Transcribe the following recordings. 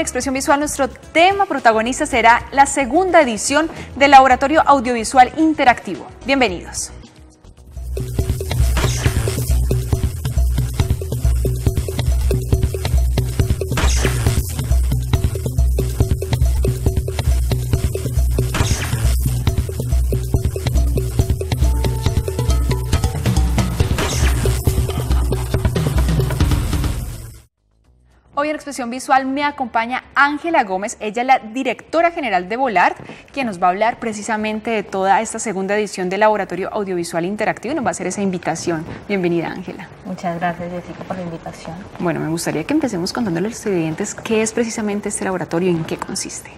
En Expresión Visual nuestro tema protagonista será la segunda edición del Laboratorio Audiovisual Interactivo. Bienvenidos. En Expresión Visual me acompaña Ángela Gómez, ella es la directora general de Volart, quien nos va a hablar precisamente de toda esta segunda edición del Laboratorio Audiovisual Interactivo y nos va a hacer esa invitación. Bienvenida, Ángela. Muchas gracias, Jessica, por la invitación. Bueno, me gustaría que empecemos contándole a los estudiantes qué es precisamente este laboratorio y en qué consiste.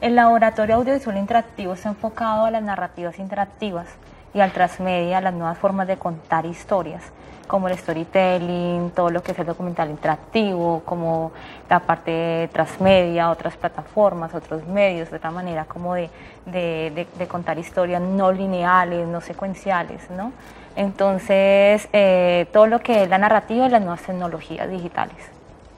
El Laboratorio Audiovisual Interactivo está enfocado a las narrativas interactivas y al transmedia, a las nuevas formas de contar historias como el storytelling, todo lo que es el documental interactivo, como la parte transmedia, otras plataformas, otros medios, de otra manera como de, contar historias no lineales, no secuenciales, ¿no? Entonces, eh, todo lo que es la narrativa y las nuevas tecnologías digitales.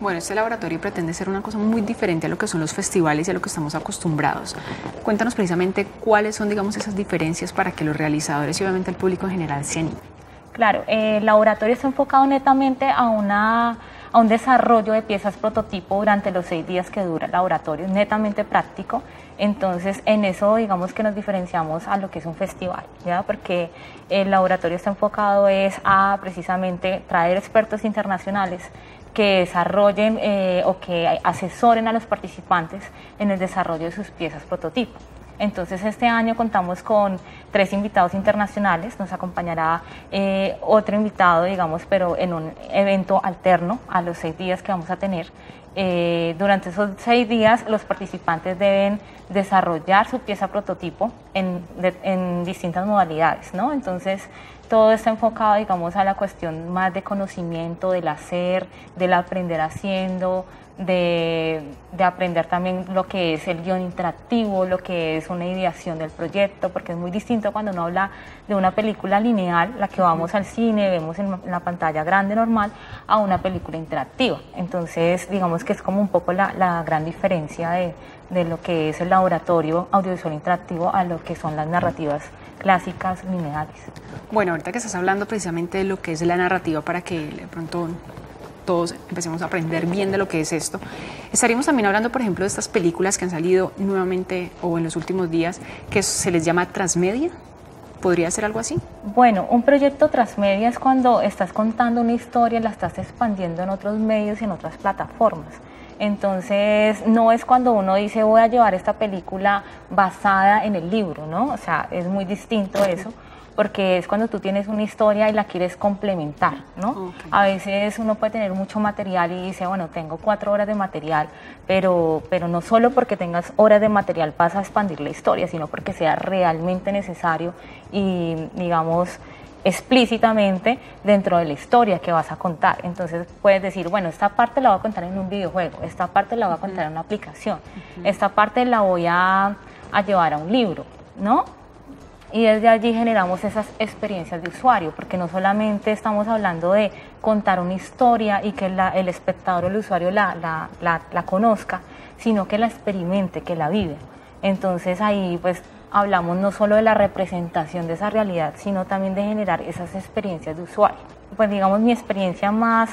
Bueno, este laboratorio pretende ser una cosa muy diferente a lo que son los festivales y a lo que estamos acostumbrados. Cuéntanos precisamente cuáles son, digamos, esas diferencias para que los realizadores y obviamente el público en general se animen. Claro, el laboratorio está enfocado netamente a, una, a un desarrollo de piezas prototipo durante los seis días que dura el laboratorio, netamente práctico. Entonces, en eso digamos que nos diferenciamos a lo que es un festival, ¿ya? porque el laboratorio está enfocado es a precisamente traer expertos internacionales que desarrollen eh, o que asesoren a los participantes en el desarrollo de sus piezas prototipo. Entonces este año contamos con tres invitados internacionales, nos acompañará eh, otro invitado, digamos, pero en un evento alterno a los seis días que vamos a tener. Eh, durante esos seis días los participantes deben desarrollar su pieza prototipo en, en distintas modalidades, ¿no? Entonces todo está enfocado, digamos, a la cuestión más de conocimiento, del hacer, del aprender haciendo, de, aprender también lo que es el guion interactivo, lo que es una ideación del proyecto, porque es muy distinto cuando uno habla de una película lineal, la que vamos al cine, vemos en la pantalla grande normal, a una película interactiva. Entonces, digamos que es como un poco la, gran diferencia de, de lo que es el laboratorio audiovisual interactivo a lo que son las narrativas clásicas lineales. Bueno, ahorita que estás hablando precisamente de lo que es la narrativa para que de pronto todos empecemos a aprender bien de lo que es esto. Estaríamos también hablando, por ejemplo, de estas películas que han salido nuevamente o en los últimos días, que se les llama transmedia. ¿Podría ser algo así? Bueno, un proyecto transmedia es cuando estás contando una historia, la estás expandiendo en otros medios y en otras plataformas. Entonces, no es cuando uno dice voy a llevar esta película basada en el libro, ¿no? O sea, es muy distinto eso porque es cuando tú tienes una historia y la quieres complementar, ¿no? A veces uno puede tener mucho material y dice, bueno, tengo cuatro horas de material, pero, pero no solo porque tengas horas de material vas a expandir la historia, sino porque sea realmente necesario y, digamos, explícitamente dentro de la historia que vas a contar. Entonces puedes decir, bueno, esta parte la voy a contar en un videojuego, esta parte la voy a contar en una aplicación, esta parte la voy a, a llevar a un libro, ¿no? Y desde allí generamos esas experiencias de usuario, porque no solamente estamos hablando de contar una historia y que el espectador o el usuario la, la, conozca, sino que la experimente, que la vive. Entonces ahí pues hablamos no solo de la representación de esa realidad, sino también de generar esas experiencias de usuario. Pues digamos mi experiencia más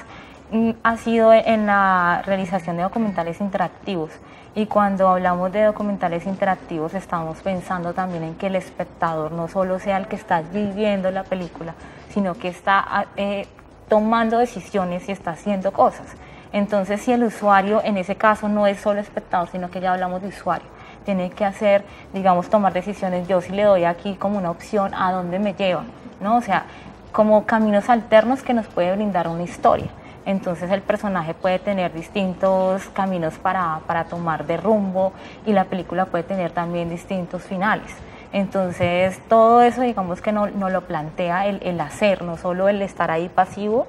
mm, ha sido en la realización de documentales interactivos y cuando hablamos de documentales interactivos estamos pensando también en que el espectador no solo sea el que está viviendo la película, sino que está ah, eh, tomando decisiones y está haciendo cosas. Entonces, si el usuario, en ese caso, no es solo espectador, sino que ya hablamos de usuario, tiene que hacer, digamos, tomar decisiones, yo sí le doy aquí como una opción a dónde me lleva, ¿no? O sea, como caminos alternos que nos puede brindar una historia. Entonces el personaje puede tener distintos caminos para, tomar de rumbo y la película puede tener también distintos finales. Entonces todo eso digamos que no, no lo plantea el, hacer, no solo el estar ahí pasivo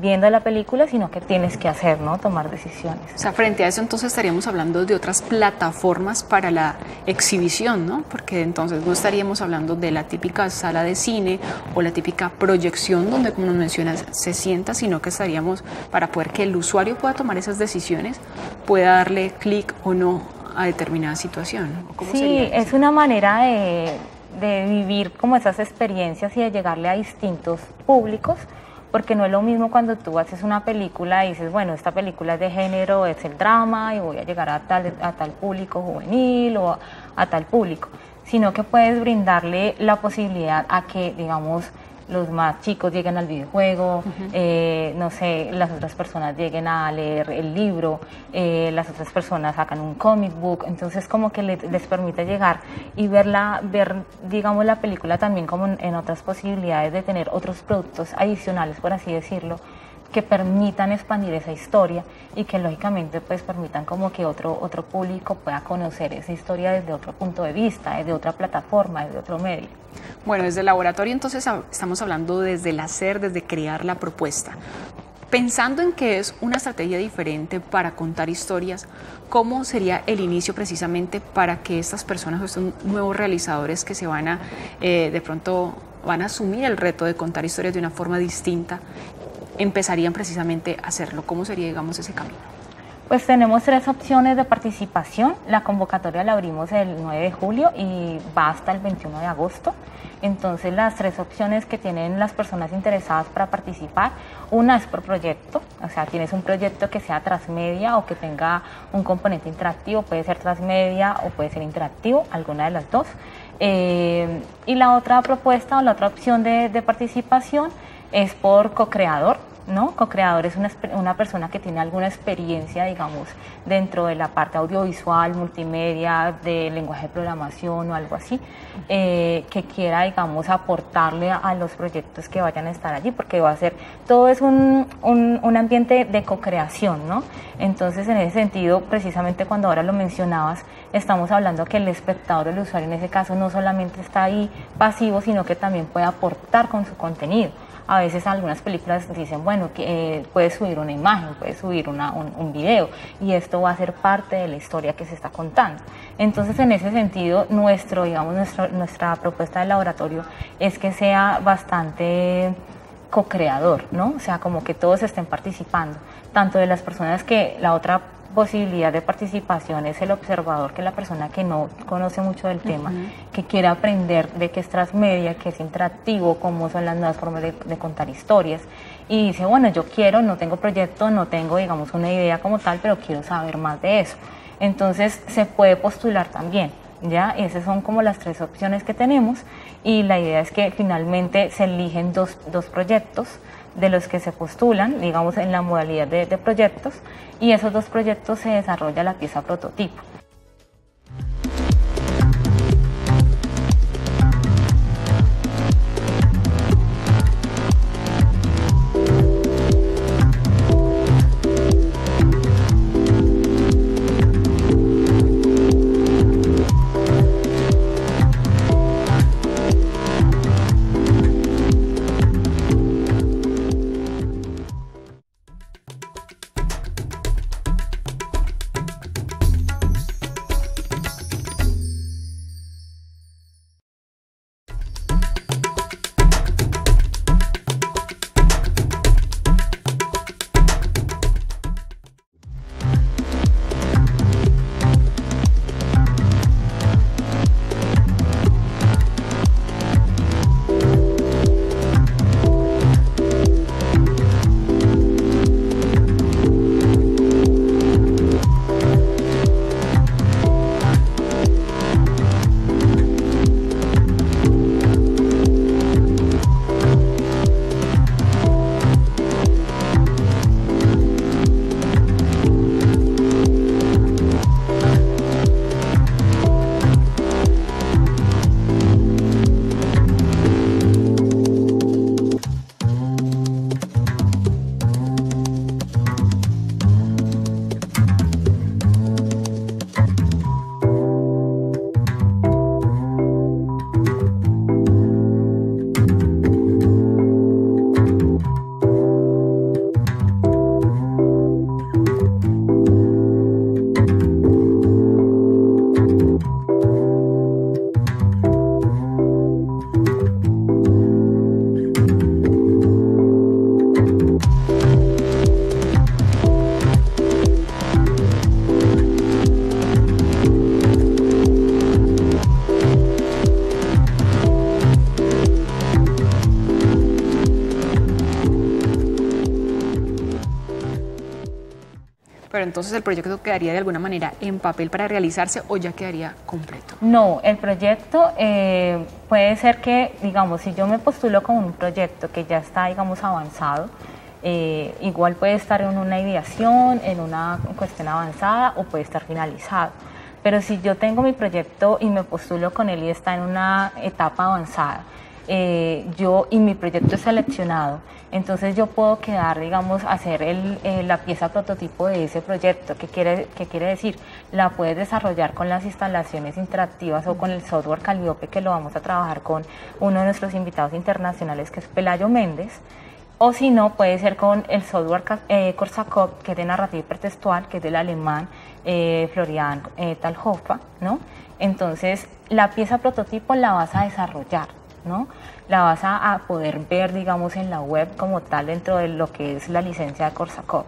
viendo la película, sino que tienes que hacer, ¿no? Tomar decisiones. O sea, frente a eso entonces estaríamos hablando de otras plataformas para la exhibición, ¿no? Porque entonces no estaríamos hablando de la típica sala de cine o la típica proyección donde, como nos mencionas, se sienta, sino que estaríamos para poder que el usuario pueda tomar esas decisiones, pueda darle clic o no a determinada situación. sí, es una manera de, de vivir como esas experiencias y de llegarle a distintos públicos porque no es lo mismo cuando tú haces una película y dices, bueno, esta película es de género, es el drama y voy a llegar a tal, a tal público juvenil o a tal público, sino que puedes brindarle la posibilidad a que, digamos, los más chicos lleguen al videojuego, eh, no sé, las otras personas lleguen a leer el libro, eh, las otras personas sacan un comic book, entonces como que les, permite llegar y verla, ver, digamos, la película también como en otras posibilidades de tener otros productos adicionales, por así decirlo, que permitan expandir esa historia y que lógicamente pues permitan como que otro, otro público pueda conocer esa historia desde otro punto de vista, desde otra plataforma, desde otro medio. Bueno, desde el laboratorio entonces estamos hablando desde el hacer, desde crear la propuesta. Pensando en que es una estrategia diferente para contar historias, ¿cómo sería el inicio precisamente para que estas personas, estos nuevos realizadores que se van a, eh, de pronto, van a asumir el reto de contar historias de una forma distinta, empezarían precisamente a hacerlo? ¿Cómo sería, digamos, ese camino? Pues tenemos tres opciones de participación. La convocatoria la abrimos el 9 de julio y va hasta el 21 de agosto. Entonces las tres opciones que tienen las personas interesadas para participar, una es por proyecto, o sea, tienes un proyecto que sea transmedia o que tenga un componente interactivo, puede ser transmedia o puede ser interactivo, alguna de las dos. Eh, y la otra propuesta o la otra opción de, de participación es por co-creador, ¿no? Co-creador es una, una, persona que tiene alguna experiencia, digamos, dentro de la parte audiovisual, multimedia, de lenguaje de programación o algo así, eh, que quiera, digamos, aportarle a, los proyectos que vayan a estar allí, porque va a ser, todo es un, un, un ambiente de co-creación, ¿no? Entonces, en ese sentido, precisamente cuando ahora lo mencionabas, estamos hablando que el espectador, el usuario en ese caso, no solamente está ahí pasivo, sino que también puede aportar con su contenido a veces algunas películas dicen, bueno, que eh, puedes subir una imagen, puedes subir un, un, video y esto va a ser parte de la historia que se está contando. Entonces, en ese sentido, nuestro, digamos, nuestra propuesta de laboratorio es que sea bastante co-creador, ¿no? O sea, como que todos estén participando, tanto de las personas que la otra posibilidad de participación es el observador, que es la persona que no conoce mucho del tema, que quiere aprender de qué es transmedia, qué es interactivo, cómo son las nuevas formas de, contar historias. Y dice, bueno, yo quiero, no tengo proyecto, no tengo, digamos, una idea como tal, pero quiero saber más de eso. Entonces se puede postular también. ¿ya? Esas son como las tres opciones que tenemos y la idea es que finalmente se eligen dos, dos proyectos de los que se postulan, digamos, en la modalidad de, proyectos, y esos dos proyectos se desarrolla la pieza prototipo. Entonces el proyecto quedaría de alguna manera en papel para realizarse o ya quedaría completo. No, el proyecto eh, puede ser que, digamos, si yo me postulo con un proyecto que ya está, digamos, avanzado, eh, igual puede estar en una ideación, en una cuestión avanzada o puede estar finalizado. Pero si yo tengo mi proyecto y me postulo con él y está en una etapa avanzada, eh, yo y mi proyecto es seleccionado, entonces yo puedo quedar, digamos, hacer el, eh, la pieza prototipo de ese proyecto. ¿Qué quiere, ¿Qué quiere decir? La puedes desarrollar con las instalaciones interactivas o con el software Caliope que lo vamos a trabajar con uno de nuestros invitados internacionales que es Pelayo Méndez. O si no, puede ser con el software eh, Korsakov, que es de narrativa hipertextual, que es del alemán eh, Florian eh, Talhofa, ¿no? Entonces, la pieza prototipo la vas a desarrollar, ¿no? La vas a, poder ver, digamos, en la web como tal dentro de lo que es la licencia de Korsakov.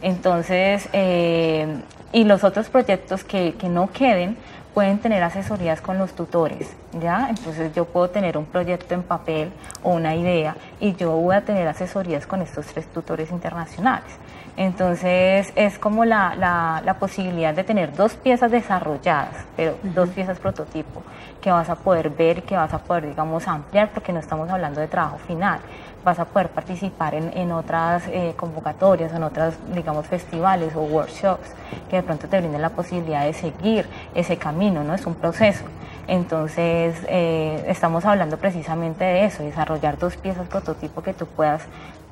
Entonces, eh, y los otros proyectos que, que no queden, pueden tener asesorías con los tutores, ¿ya? Entonces yo puedo tener un proyecto en papel o una idea y yo voy a tener asesorías con estos tres tutores internacionales. Entonces es como la, la, la posibilidad de tener dos piezas desarrolladas, pero dos piezas prototipo que vas a poder ver, que vas a poder, digamos, ampliar, porque no estamos hablando de trabajo final. Vas a poder participar en, en otras eh, convocatorias, en otras, digamos, festivales o workshops que de pronto te brinden la posibilidad de seguir ese camino, ¿no? Es un proceso. Entonces, eh, estamos hablando precisamente de eso, desarrollar dos piezas prototipo que tú puedas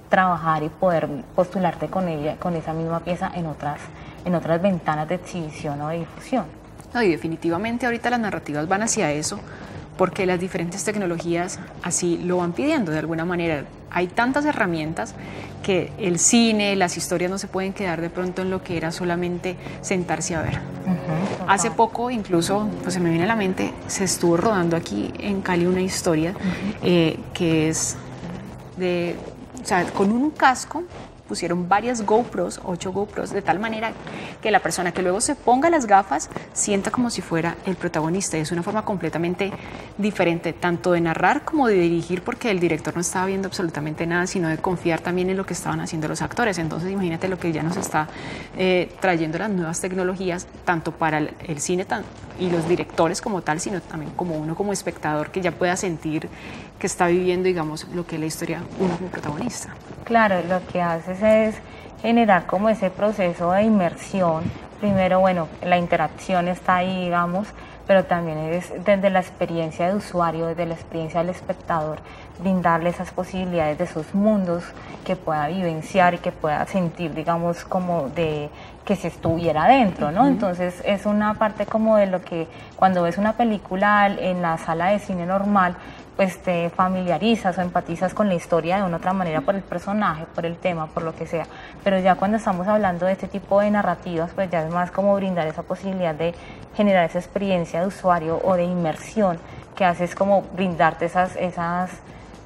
trabajar y poder postularte con ella, con esa misma pieza en otras, en otras ventanas de exhibición o de difusión. No, y definitivamente ahorita las narrativas van hacia eso, porque las diferentes tecnologías así lo van pidiendo de alguna manera. Hay tantas herramientas que el cine, las historias no se pueden quedar de pronto en lo que era solamente sentarse a ver. Hace poco, incluso, pues se me viene a la mente, se estuvo rodando aquí en Cali una historia eh, que es de o sea, con un casco pusieron varias GoPros, ocho GoPros, de tal manera que la persona que luego se ponga las gafas sienta como si fuera el protagonista. Y es una forma completamente diferente, tanto de narrar como de dirigir, porque el director no estaba viendo absolutamente nada, sino de confiar también en lo que estaban haciendo los actores. Entonces, imagínate lo que ya nos está eh, trayendo las nuevas tecnologías, tanto para el, cine y los directores como tal, sino también como uno como espectador que ya pueda sentir que está viviendo, digamos, lo que es la historia uno como protagonista. Claro, lo que haces es generar como ese proceso de inmersión. Primero, bueno, la interacción está ahí, digamos, pero también es desde la experiencia de usuario, desde la experiencia del espectador, brindarle esas posibilidades de esos mundos que pueda vivenciar y que pueda sentir, digamos, como de que se estuviera dentro, ¿no? Entonces es una parte como de lo que cuando ves una película en la sala de cine normal, pues te familiarizas o empatizas con la historia de una otra manera por el personaje, por el tema, por lo que sea. Pero ya cuando estamos hablando de este tipo de narrativas, pues ya es más como brindar esa posibilidad de generar esa experiencia de usuario o de inmersión que haces como brindarte esas, esas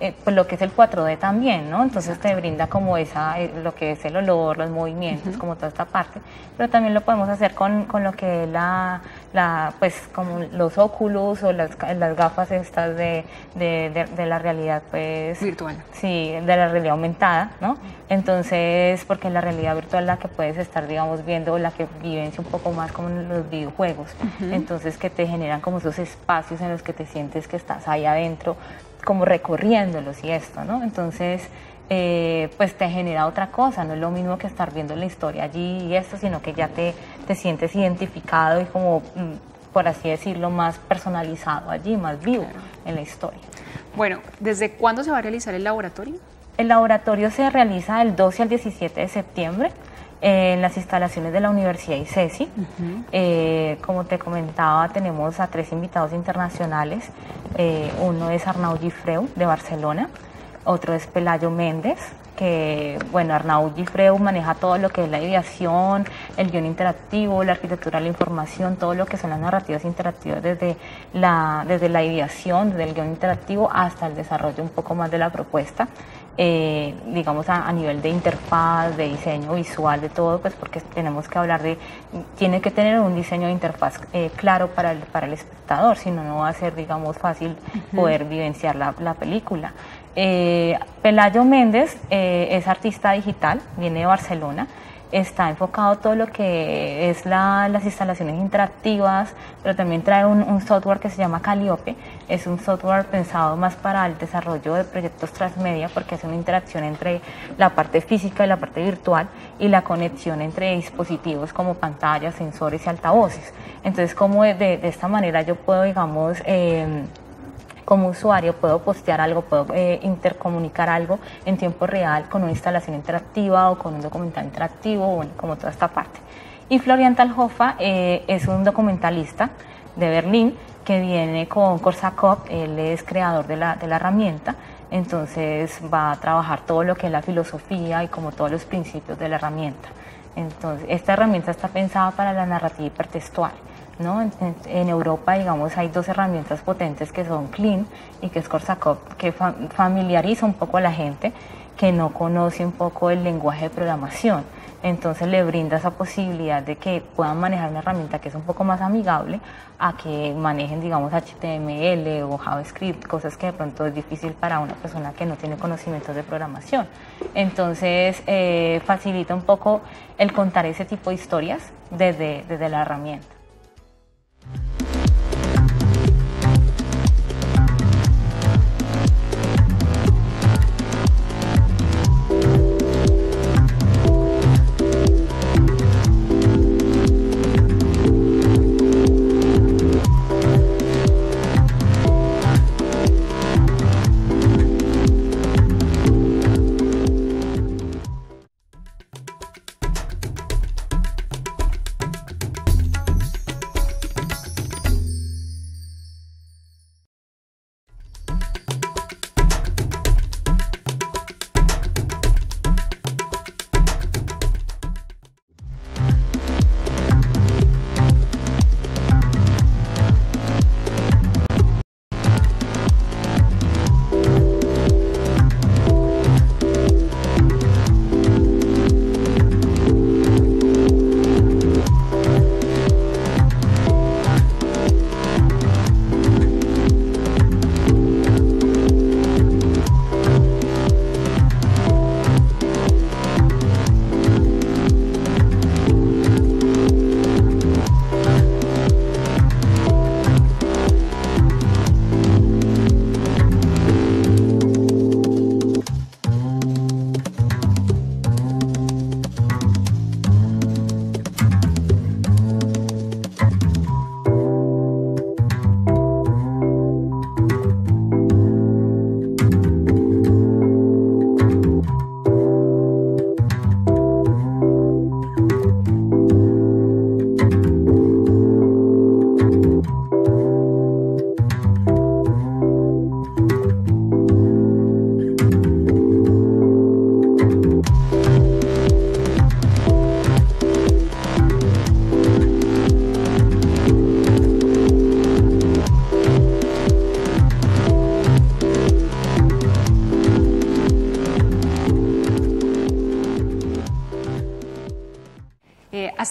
eh, pues lo que es el 4D también, ¿no? Entonces te brinda como esa, eh, lo que es el olor, los movimientos, como toda esta parte, pero también lo podemos hacer con, con lo que es la, la, pues como los óculos o las, las gafas estas de, de, de, la realidad, pues... Virtual. Sí, de la realidad aumentada, ¿no? Entonces, porque en la realidad virtual la que puedes estar, digamos, viendo, la que vivencia un poco más como en los videojuegos, entonces que te generan como esos espacios en los que te sientes que estás ahí adentro, como recorriéndolos y esto, ¿no? Entonces, eh, pues te genera otra cosa, no es lo mismo que estar viendo la historia allí y esto, sino que ya te, te sientes identificado y como, mm, por así decirlo, más personalizado allí, más vivo en la historia. Bueno, ¿desde cuándo se va a realizar el laboratorio? El laboratorio se realiza del 12 al 17 de septiembre en las instalaciones de la Universidad ICESI. Eh, como te comentaba, tenemos a tres invitados internacionales. Eh, uno es Arnau Gifreu, de Barcelona. Otro es Pelayo Méndez, que, bueno, Arnau Gifreu maneja todo lo que es la ideación, el guion interactivo, la arquitectura de la información, todo lo que son las narrativas interactivas desde la, desde la ideación, desde el guion interactivo hasta el desarrollo un poco más de la propuesta. Eh, digamos a, nivel de interfaz, de diseño visual, de todo, pues porque tenemos que hablar de, tiene que tener un diseño de interfaz eh, claro para el, para el espectador, si no, no va a ser, digamos, fácil poder vivenciar la, la película. Eh, Pelayo Méndez es artista digital, viene de Barcelona, está enfocado todo lo que es las instalaciones interactivas, pero también trae un, software que se llama Calliope. Es un software pensado más para el desarrollo de proyectos transmedia porque es una interacción entre la parte física y la parte virtual y la conexión entre dispositivos como pantallas, sensores y altavoces. Entonces, como de, esta manera yo puedo, digamos, em, como usuario puedo postear algo, puedo eh, intercomunicar algo en tiempo real con una instalación interactiva o con un documental interactivo, o como toda esta parte. Y Florian Talhofa eh, es un documentalista de Berlín que viene con Korsakov, él es creador de la, de la herramienta, entonces va a trabajar todo lo que es la filosofía y como todos los principios de la herramienta. Entonces, esta herramienta está pensada para la narrativa hipertextual. ¿No? En, Europa, digamos, hay dos herramientas potentes que son Clean y que es Korsakov, que familiariza un poco a la gente que no conoce un poco el lenguaje de programación. Entonces le brinda esa posibilidad de que puedan manejar una herramienta que es un poco más amigable a que manejen, digamos, HTML o JavaScript, cosas que de pronto es difícil para una persona que no tiene conocimientos de programación. Entonces eh, facilita un poco el contar ese tipo de historias desde, desde la herramienta.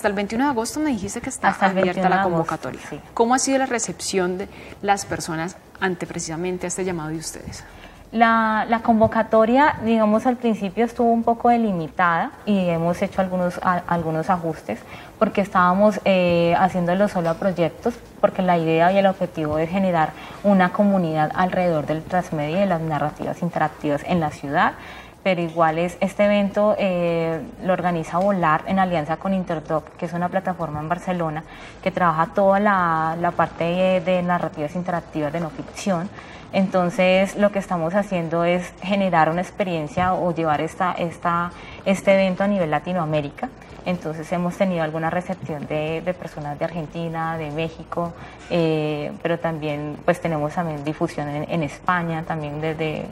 Hasta el 21 de agosto me dijiste que está abierta la convocatoria. ¿Cómo ha sido la recepción de las personas ante precisamente este llamado de ustedes? La, convocatoria, digamos, al principio estuvo un poco delimitada y hemos hecho algunos, algunos ajustes porque estábamos eh, haciéndolo solo a proyectos, porque la idea y el objetivo es generar una comunidad alrededor del transmedia y las narrativas interactivas en la ciudad pero igual es este evento eh, lo organiza Volar en alianza con Interdoc, que es una plataforma en Barcelona que trabaja toda la, la parte de, narrativas interactivas de no ficción. Entonces lo que estamos haciendo es generar una experiencia o llevar esta, esta, este evento a nivel Latinoamérica. Entonces hemos tenido alguna recepción de, de personas de Argentina, de México, eh, pero también pues tenemos también difusión en, en España, también desde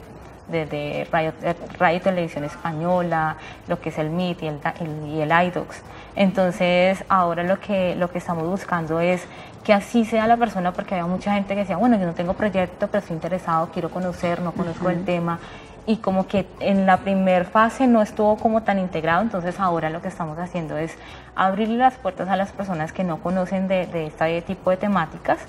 desde Radio, Radio Televisión Española, lo que es el MIT y el, y el IDOX. Entonces, ahora lo que, lo que estamos buscando es que así sea la persona, porque había mucha gente que decía, bueno, yo no tengo proyecto, pero estoy interesado, quiero conocer, no conozco el tema. Y como que en la primera fase no estuvo como tan integrado, entonces ahora lo que estamos haciendo es abrirle las puertas a las personas que no conocen de, de este tipo de temáticas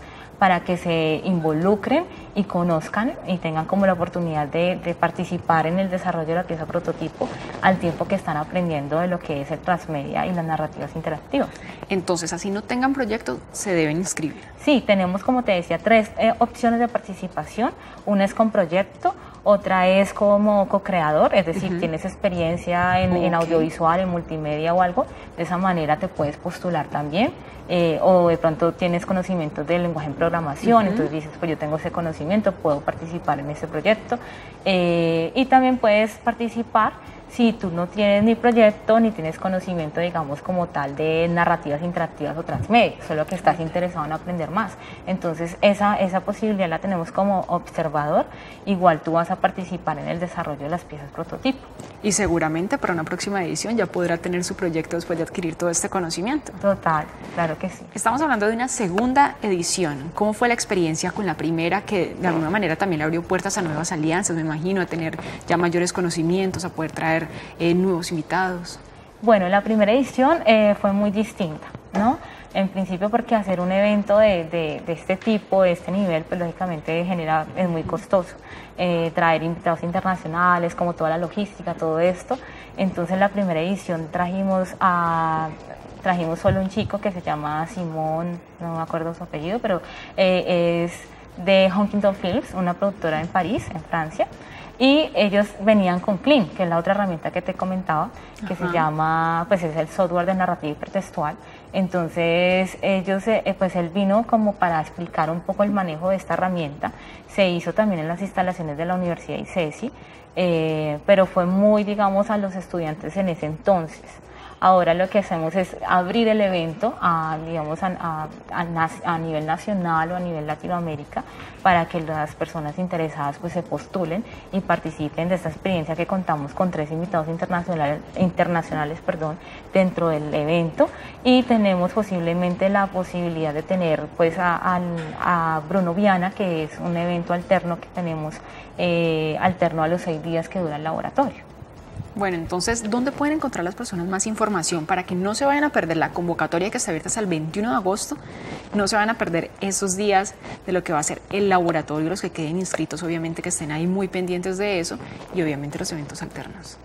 para que se involucren y conozcan y tengan como la oportunidad de, de, participar en el desarrollo de la pieza prototipo al tiempo que están aprendiendo de lo que es el transmedia y las narrativas interactivas. Entonces, así no tengan proyecto, se deben inscribir. Sí, tenemos como te decía tres eh, opciones de participación. Una es con proyecto, otra es como co-creador, es decir, tienes experiencia en, en, audiovisual, en multimedia o algo, de esa manera te puedes postular también. Eh, o de pronto tienes conocimientos del lenguaje en programación, entonces dices, pues yo tengo ese conocimiento, puedo participar en ese proyecto. Eh, y también puedes participar si tú no tienes ni proyecto ni tienes conocimiento, digamos, como tal de narrativas interactivas o transmedia, solo que estás interesado en aprender más. Entonces, esa, esa posibilidad la tenemos como observador. Igual tú vas a participar en el desarrollo de las piezas prototipo. Y seguramente para una próxima edición ya podrá tener su proyecto después de adquirir todo este conocimiento. Total, claro que sí. Estamos hablando de una segunda edición. ¿Cómo fue la experiencia con la primera que de alguna manera también le abrió puertas a nuevas alianzas, me imagino, a tener ya mayores conocimientos, a poder traer eh, nuevos invitados? Bueno, la primera edición eh, fue muy distinta, ¿no? En principio porque hacer un evento de, de, este tipo, de este nivel, pues lógicamente genera, es muy costoso. Eh, traer invitados internacionales, como toda la logística, todo esto. Entonces la primera edición trajimos a trajimos solo un chico que se llama Simón, no me acuerdo su apellido, pero eh, es de Huntington Films, una productora en París, en Francia y ellos venían con Clean, que es la otra herramienta que te comentaba, que Ajá. se llama, pues es el software de narrativa hipertextual. Entonces ellos, eh, pues él vino como para explicar un poco el manejo de esta herramienta. Se hizo también en las instalaciones de la Universidad ICESI, eh, pero fue muy, digamos, a los estudiantes en ese entonces. Ahora lo que hacemos es abrir el evento a, digamos, a, nivel nacional o a nivel Latinoamérica para que las personas interesadas pues, se postulen y participen de esta experiencia que contamos con tres invitados internacionales, internacionales perdón, dentro del evento y tenemos posiblemente la posibilidad de tener pues, a, Bruno Viana, que es un evento alterno que tenemos eh, alterno a los seis días que dura el laboratorio. Bueno, entonces, ¿dónde pueden encontrar las personas más información para que no se vayan a perder la convocatoria que está abierta hasta el 21 de agosto? No se vayan a perder esos días de lo que va a ser el laboratorio, los que queden inscritos, obviamente que estén ahí muy pendientes de eso y obviamente los eventos alternos.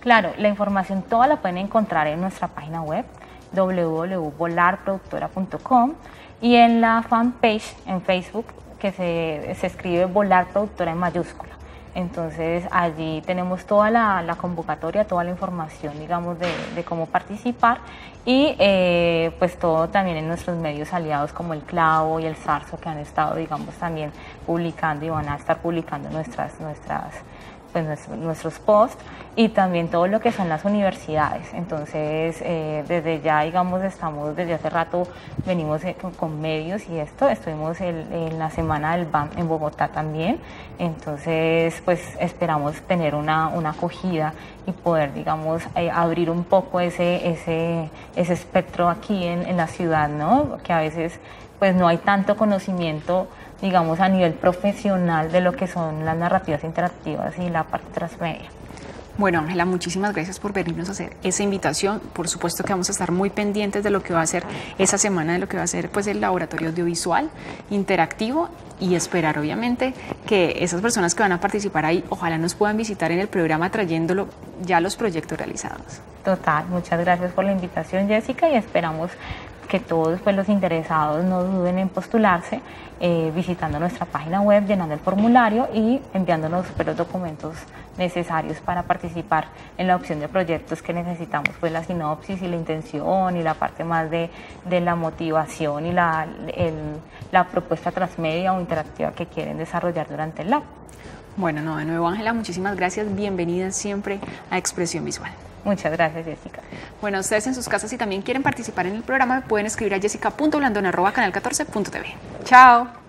Claro, la información toda la pueden encontrar en nuestra página web www.volarproductora.com y en la fanpage en Facebook que se, se escribe Volar Productora en mayúscula. Entonces allí tenemos toda la, convocatoria, toda la información, digamos, de, cómo participar y eh, pues todo también en nuestros medios aliados como el Clavo y el Zarzo que han estado, digamos, también publicando y van a estar publicando nuestras, nuestras pues, nuestros posts y también todo lo que son las universidades. Entonces, eh, desde ya, digamos, estamos desde hace rato, venimos eh, con, medios y esto, estuvimos en la semana del BAM en Bogotá también, entonces, pues esperamos tener una, una acogida y poder, digamos, eh, abrir un poco ese, ese, ese espectro aquí en, en la ciudad, ¿no? Que a veces, pues no hay tanto conocimiento digamos, a nivel profesional de lo que son las narrativas interactivas y la parte transmedia. Bueno, Ángela, muchísimas gracias por venirnos a hacer esa invitación. Por supuesto que vamos a estar muy pendientes de lo que va a ser esa semana, de lo que va a ser pues, el laboratorio audiovisual interactivo y esperar obviamente que esas personas que van a participar ahí, ojalá nos puedan visitar en el programa trayéndolo ya los proyectos realizados. Total, muchas gracias por la invitación Jessica y esperamos que todos pues, los interesados no duden en postularse eh, visitando nuestra página web, llenando el formulario y enviándonos pues, los documentos necesarios para participar en la opción de proyectos que necesitamos, pues la sinopsis y la intención y la parte más de, de la motivación y la, la propuesta transmedia o interactiva que quieren desarrollar durante el lab. Bueno, no, de nuevo Ángela, muchísimas gracias, bienvenida siempre a Expresión Visual. Muchas gracias, Jessica. Bueno, ustedes en sus casas, si también quieren participar en el programa, pueden escribir a jessica.blandon.canal14.tv. Chao.